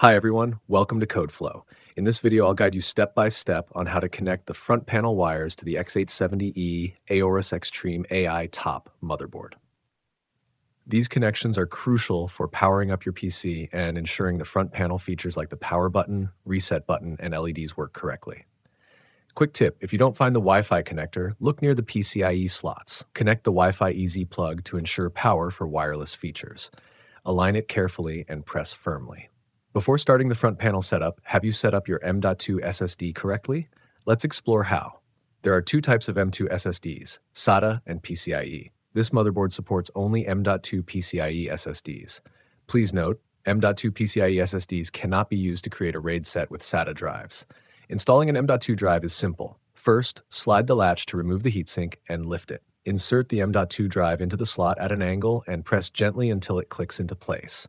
Hi everyone, welcome to CodeFlow. In this video, I'll guide you step by step on how to connect the front panel wires to the X870E Aorus Xtreme AI Top motherboard. These connections are crucial for powering up your PC and ensuring the front panel features like the power button, reset button, and LEDs work correctly. Quick tip, if you don't find the Wi-Fi connector, look near the PCIe slots. Connect the Wi-Fi EZ plug to ensure power for wireless features. Align it carefully and press firmly. Before starting the front panel setup, have you set up your M.2 SSD correctly? Let's explore how. There are two types of M2 SSDs, SATA and PCIe. This motherboard supports only M.2 PCIe SSDs. Please note, M.2 PCIe SSDs cannot be used to create a RAID set with SATA drives. Installing an M.2 drive is simple. First, slide the latch to remove the heatsink and lift it. Insert the M.2 drive into the slot at an angle and press gently until it clicks into place.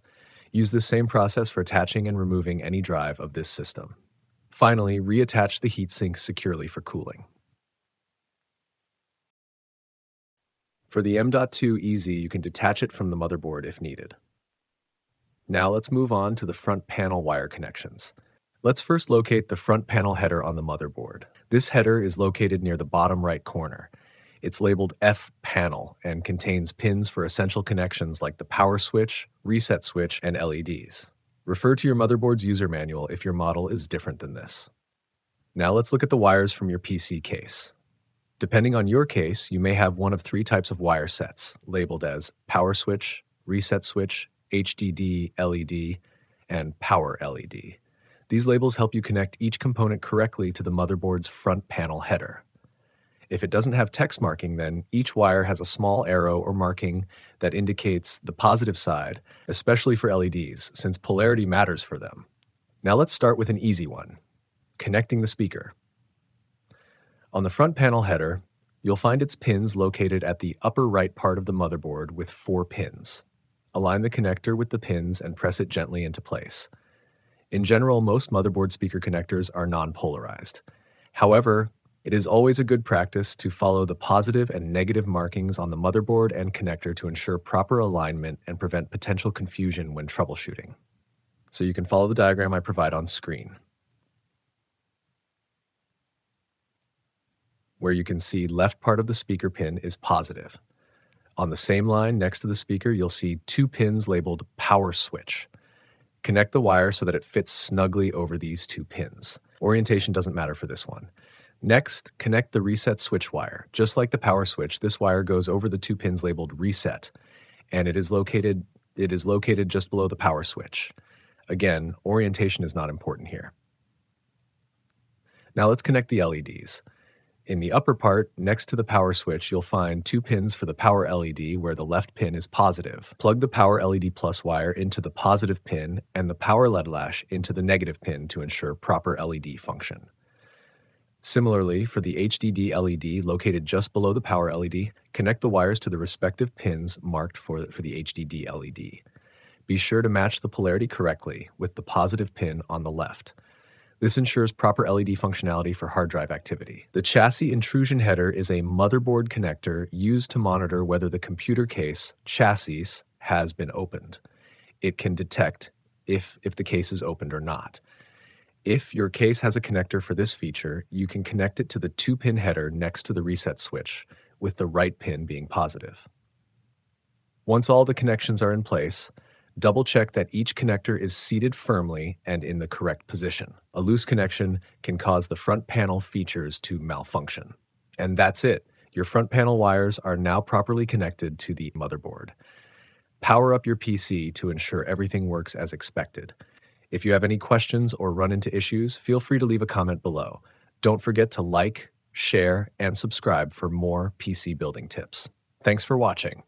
Use the same process for attaching and removing any drive of this system. Finally, reattach the heatsink securely for cooling. For the M.2 EZ, you can detach it from the motherboard if needed. Now let's move on to the front panel wire connections. Let's first locate the front panel header on the motherboard. This header is located near the bottom right corner. It's labeled F panel and contains pins for essential connections like the power switch, reset switch, and LEDs. Refer to your motherboard's user manual if your model is different than this. Now let's look at the wires from your PC case. Depending on your case, you may have one of three types of wire sets, labeled as power switch, reset switch, HDD LED, and power LED. These labels help you connect each component correctly to the motherboard's front panel header. If it doesn't have text marking, then each wire has a small arrow or marking that indicates the positive side, especially for LEDs, since polarity matters for them. Now let's start with an easy one, connecting the speaker. On the front panel header, you'll find its pins located at the upper right part of the motherboard with four pins. Align the connector with the pins and press it gently into place. In general, most motherboard speaker connectors are non-polarized. However, it is always a good practice to follow the positive and negative markings on the motherboard and connector to ensure proper alignment and prevent potential confusion when troubleshooting. So you can follow the diagram I provide on screen. Where you can see left part of the speaker pin is positive. On the same line next to the speaker, you'll see two pins labeled power switch. Connect the wire so that it fits snugly over these two pins. Orientation doesn't matter for this one. Next, connect the reset switch wire. Just like the power switch, this wire goes over the two pins labeled reset, and it is located it is located just below the power switch. Again, orientation is not important here. Now let's connect the LEDs. In the upper part, next to the power switch, you'll find two pins for the power LED where the left pin is positive. Plug the power LED plus wire into the positive pin and the power LED lash into the negative pin to ensure proper LED function. Similarly, for the HDD LED located just below the power LED, connect the wires to the respective pins marked for, for the HDD LED. Be sure to match the polarity correctly with the positive pin on the left. This ensures proper LED functionality for hard drive activity. The chassis intrusion header is a motherboard connector used to monitor whether the computer case, chassis, has been opened. It can detect if, if the case is opened or not. If your case has a connector for this feature, you can connect it to the two pin header next to the reset switch, with the right pin being positive. Once all the connections are in place, double check that each connector is seated firmly and in the correct position. A loose connection can cause the front panel features to malfunction. And that's it. Your front panel wires are now properly connected to the motherboard. Power up your PC to ensure everything works as expected. If you have any questions or run into issues, feel free to leave a comment below. Don't forget to like, share, and subscribe for more PC building tips. Thanks for watching.